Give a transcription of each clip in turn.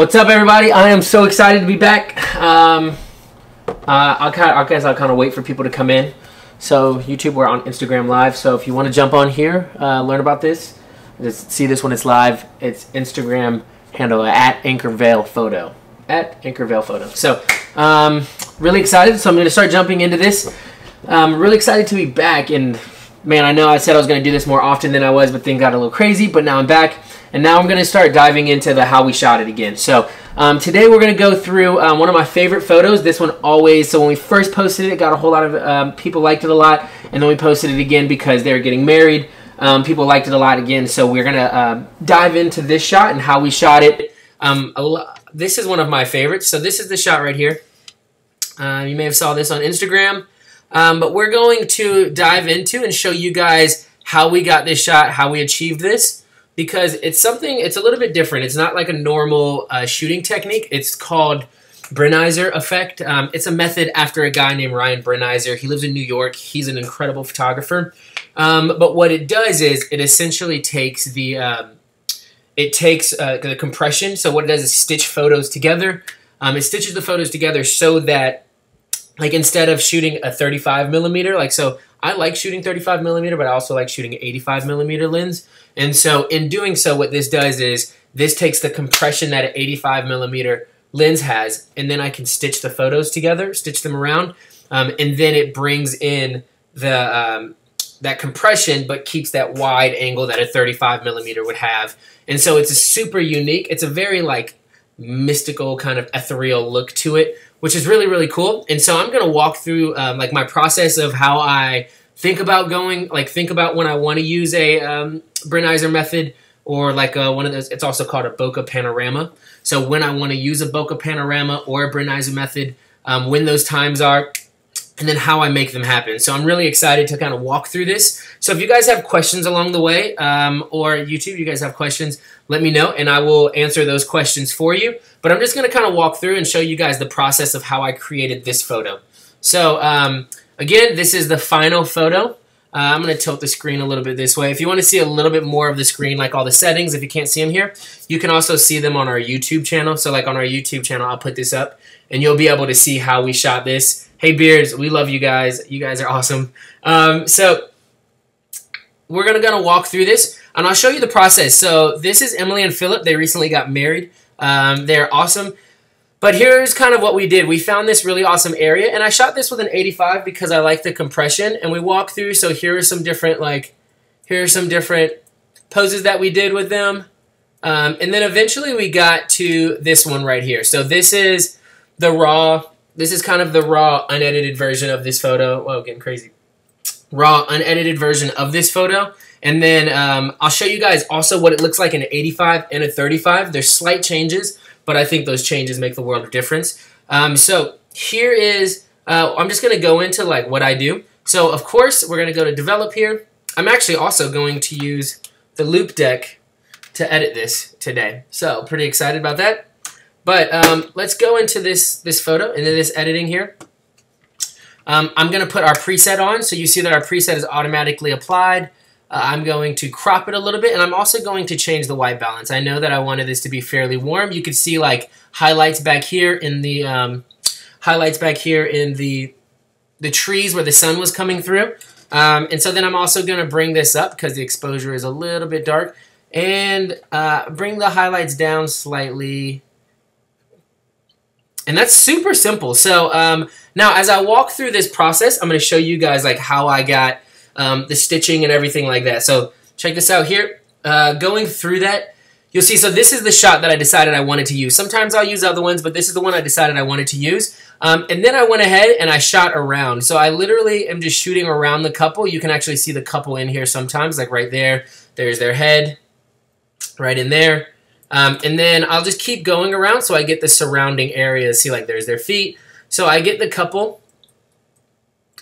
What's up, everybody? I am so excited to be back. Um, uh, I'll kind I guess I'll kind of wait for people to come in. So YouTube, we're on Instagram Live. So if you want to jump on here, uh, learn about this, just see this when it's live. It's Instagram handle at Anchor Veil Photo at Anchor Veil Photo. So um, really excited. So I'm going to start jumping into this. I'm really excited to be back. And man, I know I said I was going to do this more often than I was, but things got a little crazy. But now I'm back. And now I'm going to start diving into the how we shot it again. So um, today we're going to go through um, one of my favorite photos. This one always, so when we first posted it, got a whole lot of um, people liked it a lot. And then we posted it again because they were getting married. Um, people liked it a lot again. So we're going to uh, dive into this shot and how we shot it. Um, this is one of my favorites. So this is the shot right here. Uh, you may have saw this on Instagram. But we're going to dive into and show you guys how we got this shot, how we achieved this because it's something, it's a little bit different. It's not like a normal uh, shooting technique. It's called Brenizer effect. Um, it's a method after a guy named Ryan Brenizer. He lives in New York. He's an incredible photographer. Um, but what it does is it essentially takes the um, it takes uh, the compression. So what it does is stitch photos together. Um, it stitches the photos together so that like instead of shooting a 35 millimeter, like so I like shooting 35 millimeter, but I also like shooting 85 millimeter lens. And so in doing so, what this does is this takes the compression that an 85 millimeter lens has, and then I can stitch the photos together, stitch them around, um, and then it brings in the um, that compression, but keeps that wide angle that a 35 millimeter would have. And so it's a super unique. It's a very like mystical kind of ethereal look to it, which is really really cool. And so I'm gonna walk through um, like my process of how I think about going like think about when I want to use a um, Brenizer method or like a, uh, one of those. It's also called a bokeh panorama. So when I want to use a bokeh panorama or a Brenizer method, um, when those times are, and then how I make them happen. So I'm really excited to kind of walk through this. So if you guys have questions along the way, um, or YouTube, you guys have questions, let me know and I will answer those questions for you. But I'm just going to kind of walk through and show you guys the process of how I created this photo. So um, Again, this is the final photo. Uh, I'm going to tilt the screen a little bit this way. If you want to see a little bit more of the screen, like all the settings, if you can't see them here, you can also see them on our YouTube channel. So like on our YouTube channel, I'll put this up, and you'll be able to see how we shot this. Hey, Beards, we love you guys. You guys are awesome. Um, so we're going to gonna walk through this, and I'll show you the process. So this is Emily and Philip. They recently got married. Um, they're awesome. But here's kind of what we did. We found this really awesome area, and I shot this with an 85 because I like the compression, and we walked through, so here are some different, like, here are some different poses that we did with them. Um, and then eventually we got to this one right here. So this is the raw, this is kind of the raw unedited version of this photo. Whoa, getting crazy. Raw unedited version of this photo. And then um, I'll show you guys also what it looks like in an 85 and a 35. There's slight changes but I think those changes make the world of difference. Um, so here is, uh, I'm just going to go into like what I do. So of course, we're going to go to develop here. I'm actually also going to use the Loupedeck to edit this today. So pretty excited about that. But um, let's go into this, this photo, into this editing here. Um, I'm going to put our preset on, so you see that our preset is automatically applied. Uh, I'm going to crop it a little bit, and I'm also going to change the white balance. I know that I wanted this to be fairly warm. You can see like highlights back here in the um, highlights back here in the the trees where the sun was coming through. Um, and so then I'm also going to bring this up because the exposure is a little bit dark and uh, bring the highlights down slightly. And that's super simple. So um, now as I walk through this process, I'm going to show you guys like how I got um, the stitching and everything like that. So check this out here. Uh, going through that, you'll see, so this is the shot that I decided I wanted to use. Sometimes I'll use other ones, but this is the one I decided I wanted to use. Um, and then I went ahead and I shot around. So I literally am just shooting around the couple. You can actually see the couple in here sometimes, like right there. There's their head, right in there. Um, and then I'll just keep going around so I get the surrounding areas. See, like there's their feet. So I get the couple,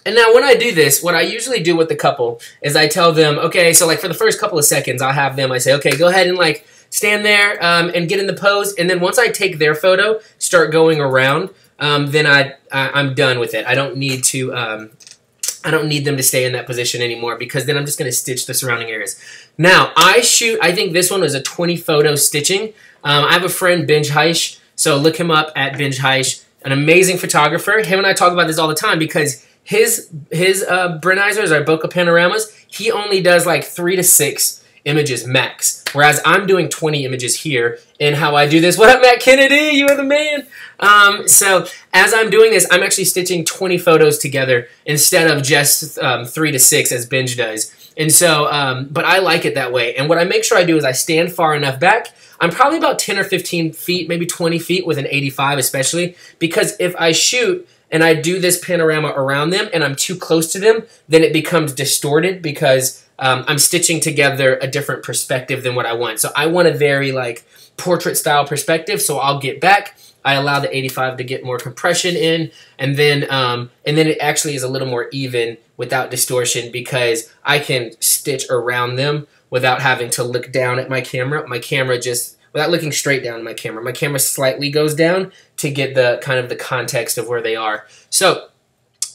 and now when I do this, what I usually do with the couple is I tell them, okay, so like for the first couple of seconds, I'll have them, I say, okay, go ahead and like stand there um, and get in the pose. And then once I take their photo, start going around, um, then I, I, am done with it. I don't need to, um, I don't need them to stay in that position anymore because then I'm just going to stitch the surrounding areas. Now, I shoot, I think this one was a 20 photo stitching. Um, I have a friend, Binge Heish, so look him up at Binge Heish, an amazing photographer. Him and I talk about this all the time because his his uh, Brenizers, our Bokeh Panoramas, he only does like three to six images max. Whereas I'm doing 20 images here. And how I do this, what up, Matt Kennedy? You are the man. Um, so as I'm doing this, I'm actually stitching 20 photos together instead of just um, three to six as Binge does. And so, um, but I like it that way. And what I make sure I do is I stand far enough back. I'm probably about 10 or 15 feet, maybe 20 feet with an 85 especially, because if I shoot and I do this panorama around them and I'm too close to them, then it becomes distorted because um, I'm stitching together a different perspective than what I want. So I want a very like portrait style perspective. So I'll get back. I allow the 85 to get more compression in, and then um, and then it actually is a little more even without distortion because I can stitch around them without having to look down at my camera. My camera just without looking straight down my camera. My camera slightly goes down to get the kind of the context of where they are. So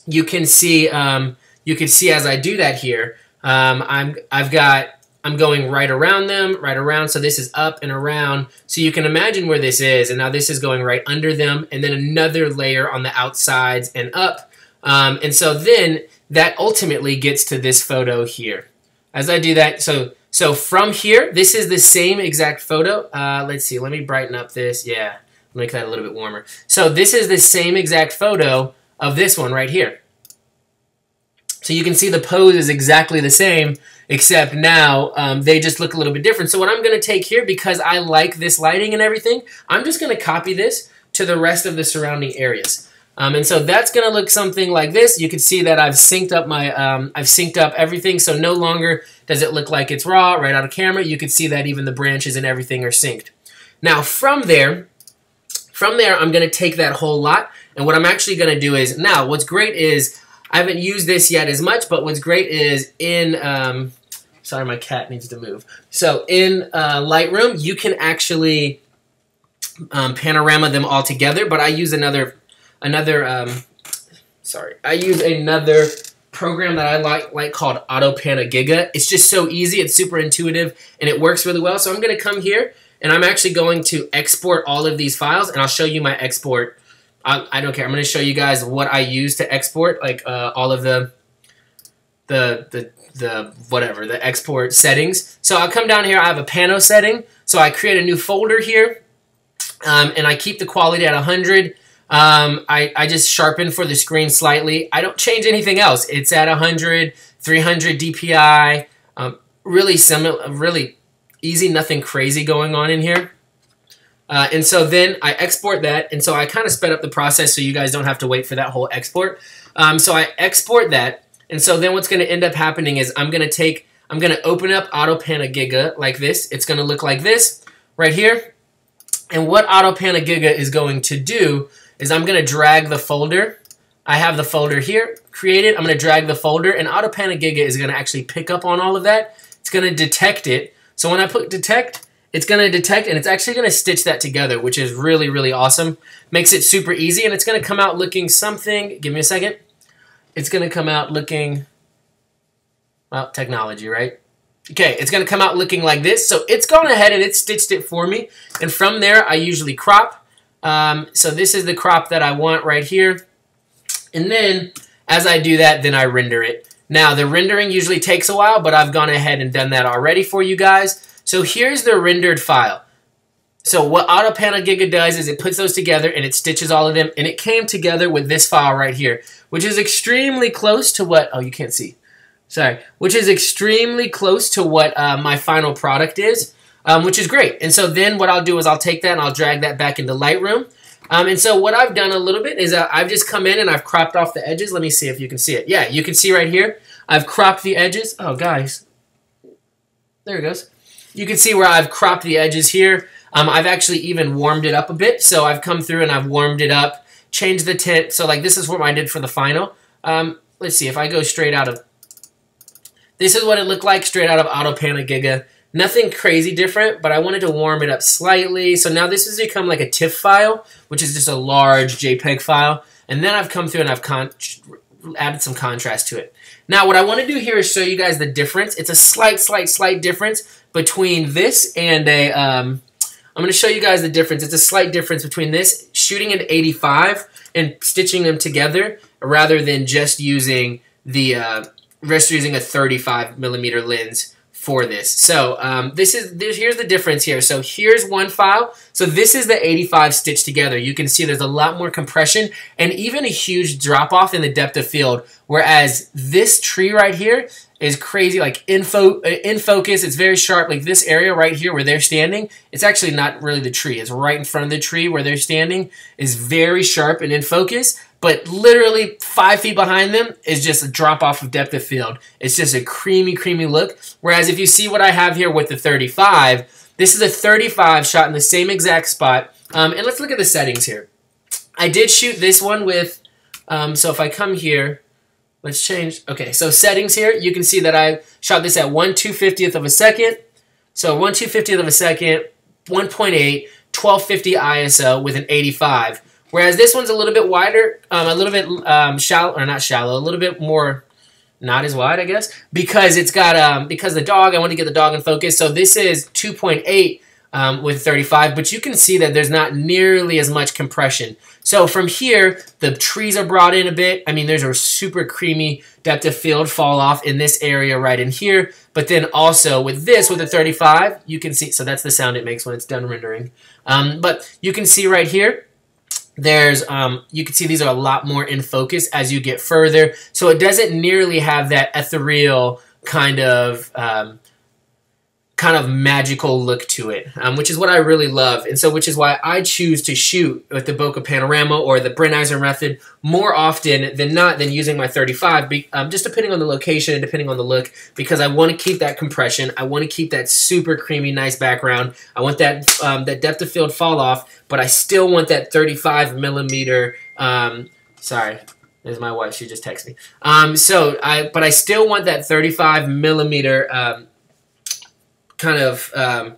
you can see um, you can see as I do that here um, I'm I've got I'm going right around them, right around. So this is up and around. So you can imagine where this is. And now this is going right under them, and then another layer on the outsides and up. Um, and so then that ultimately gets to this photo here. As I do that, so so from here, this is the same exact photo. Uh, let's see, let me brighten up this. Yeah, make that a little bit warmer. So this is the same exact photo of this one right here. So you can see the pose is exactly the same, except now um, they just look a little bit different. So what I'm going to take here, because I like this lighting and everything, I'm just going to copy this to the rest of the surrounding areas. Um, and so that's going to look something like this. You can see that I've synced up my, um, I've synced up everything. So no longer does it look like it's raw right out of camera. You can see that even the branches and everything are synced. Now from there, from there, I'm going to take that whole lot. And what I'm actually going to do is, now what's great is I haven't used this yet as much, but what's great is in, um, sorry, my cat needs to move. So in uh, Lightroom, you can actually um, panorama them all together, but I use another, another, um, sorry, I use another program that I like, like called Autopano Giga. It's just so easy, it's super intuitive, and it works really well. So I'm going to come here, and I'm actually going to export all of these files, and I'll show you my export I, I don't care. I'm going to show you guys what I use to export, like uh, all of the, the, the, the, whatever, the export settings. So I'll come down here, I have a pano setting. So I create a new folder here, um, and I keep the quality at 100. Um, I, I just sharpen for the screen slightly. I don't change anything else. It's at 100, 300 DPI. Um, really similar, really easy, nothing crazy going on in here. Uh, and so then I export that, and so I kind of sped up the process so you guys don't have to wait for that whole export. Um, so I export that, and so then what's going to end up happening is I'm going to take, I'm going to open up Autopano Giga like this. It's going to look like this right here. And what Autopano Giga is going to do is I'm going to drag the folder. I have the folder here created. I'm going to drag the folder, and Autopano Giga is going to actually pick up on all of that. It's going to detect it. So when I put detect, it's going to detect and it's actually going to stitch that together, which is really, really awesome. Makes it super easy and it's going to come out looking something. Give me a second. It's going to come out looking, well, technology, right? Okay, it's going to come out looking like this. So it's gone ahead and it's stitched it for me. And from there, I usually crop. Um, so this is the crop that I want right here. And then as I do that, then I render it. Now, the rendering usually takes a while, but I've gone ahead and done that already for you guys. So here's the rendered file. So what Autopano Giga does is it puts those together and it stitches all of them and it came together with this file right here, which is extremely close to what, oh, you can't see. Sorry, which is extremely close to what uh, my final product is, um, which is great. And so then what I'll do is I'll take that and I'll drag that back into Lightroom. Um, and so what I've done a little bit is uh, I've just come in and I've cropped off the edges. Let me see if you can see it. Yeah, you can see right here. I've cropped the edges. Oh, guys. There it goes. You can see where I've cropped the edges here. Um, I've actually even warmed it up a bit. So I've come through and I've warmed it up, changed the tint. So like this is what I did for the final. Um, let's see if I go straight out of, this is what it looked like straight out of Autopano Giga. Nothing crazy different, but I wanted to warm it up slightly. So now this has become like a TIFF file, which is just a large JPEG file. And then I've come through and I've added some contrast to it. Now, what I want to do here is show you guys the difference. It's a slight, slight, slight difference between this and a, um, I'm going to show you guys the difference. It's a slight difference between this, shooting at 85 and stitching them together rather than just using the, uh, just using a 35 millimeter lens for this. So um, this is this, here's the difference here. So here's one file. So this is the 85 stitched together. You can see there's a lot more compression and even a huge drop off in the depth of field. Whereas this tree right here is crazy, like in, fo uh, in focus. It's very sharp. Like this area right here where they're standing, it's actually not really the tree. It's right in front of the tree where they're standing is very sharp and in focus but literally five feet behind them is just a drop off of depth of field. It's just a creamy, creamy look. Whereas if you see what I have here with the 35, this is a 35 shot in the same exact spot. Um, and let's look at the settings here. I did shoot this one with, um, so if I come here, let's change. Okay, so settings here, you can see that I shot this at 1 250th of a second. So 1 250th of a second, 1.8, 1250 ISO with an 85. Whereas this one's a little bit wider, um, a little bit um, shallow, or not shallow, a little bit more, not as wide, I guess, because it's got, um, because the dog, I want to get the dog in focus. So this is 2.8 um, with 35, but you can see that there's not nearly as much compression. So from here, the trees are brought in a bit. I mean, there's a super creamy depth of field fall off in this area right in here. But then also with this, with the 35, you can see, so that's the sound it makes when it's done rendering. Um, but you can see right here, there's um, you can see these are a lot more in focus as you get further. So it doesn't nearly have that ethereal kind of um, kind of magical look to it, um, which is what I really love. And so, which is why I choose to shoot with the Bokeh Panorama or the Brenizer method more often than not than using my 35, um, just depending on the location and depending on the look, because I want to keep that compression. I want to keep that super creamy, nice background. I want that, um, that depth of field fall off, but I still want that 35 millimeter, um, sorry, there's my wife. She just texted me. Um, so I, but I still want that 35 millimeter um, kind of um,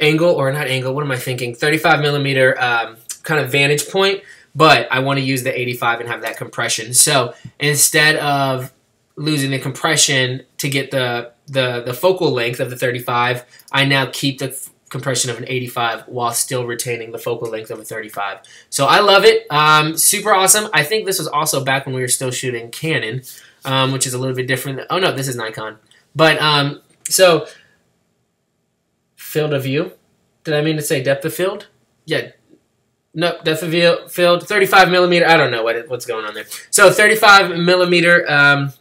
angle, or not angle, what am I thinking? 35 millimeter um, kind of vantage point, but I want to use the 85 and have that compression. So instead of losing the compression to get the, the, the focal length of the 35, I now keep the compression of an 85 while still retaining the focal length of a 35. So I love it. Um, super awesome. I think this was also back when we were still shooting Canon, um, which is a little bit different. Oh no, this is Nikon. But um, so field of view. Did I mean to say depth of field? Yeah. No, depth of field, 35 millimeter. I don't know what what's going on there. So 35 millimeter um,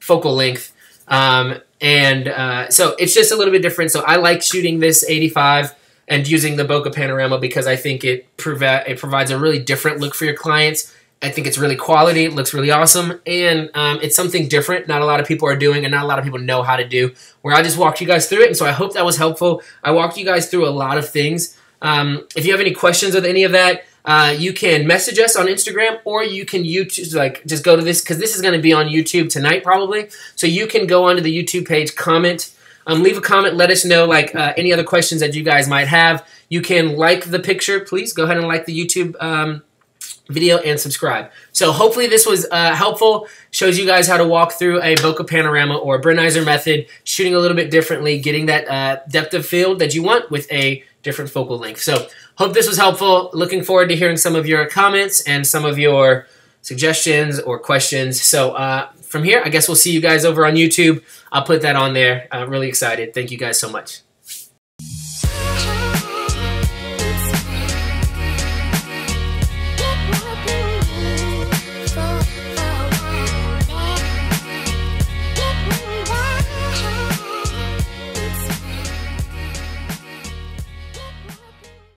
focal length. Um, and uh, so it's just a little bit different. So I like shooting this 85 and using the Bokeh Panorama because I think it, provi- it provides a really different look for your clients. I think it's really quality. It looks really awesome. And um, it's something different not a lot of people are doing and not a lot of people know how to do, where I just walked you guys through it. And so I hope that was helpful. I walked you guys through a lot of things. Um, if you have any questions with any of that, uh, you can message us on Instagram or you can YouTube, like just go to this, because this is going to be on YouTube tonight probably. So you can go onto the YouTube page, comment, um, leave a comment, let us know like uh, any other questions that you guys might have. You can like the picture, please. Go ahead and like the YouTube um, video and subscribe. So hopefully this was uh, helpful. Shows you guys how to walk through a bokeh panorama or a Brenizer method, shooting a little bit differently, getting that uh, depth of field that you want with a different focal length. So hope this was helpful. Looking forward to hearing some of your comments and some of your suggestions or questions. So uh, from here, I guess we'll see you guys over on YouTube. I'll put that on there. I'm really excited. Thank you guys so much.